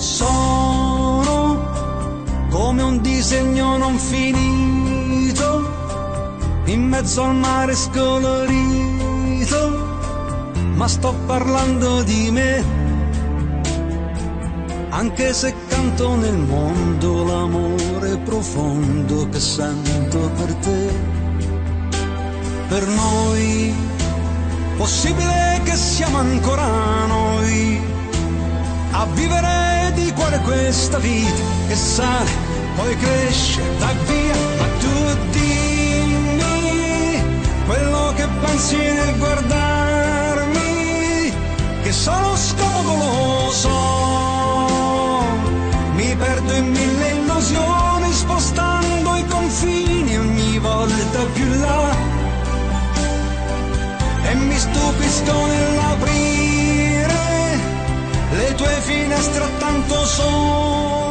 Sono come un disegno non finito, in mezzo al mare scolorito, ma sto parlando di me. Anche se canto nel mondo l'amore profondo che sento per te. Per noi, possibile che siamo ancora noi a vivere di cuore questa vita che sale, poi cresce, va via, ma tu dimmi quello che pensi nel guardarmi, che sono scomodo, so, mi perdo in mille illusioni spostando i confini ogni volta più là. E mi stupisco nell'aprire finestra tanto sole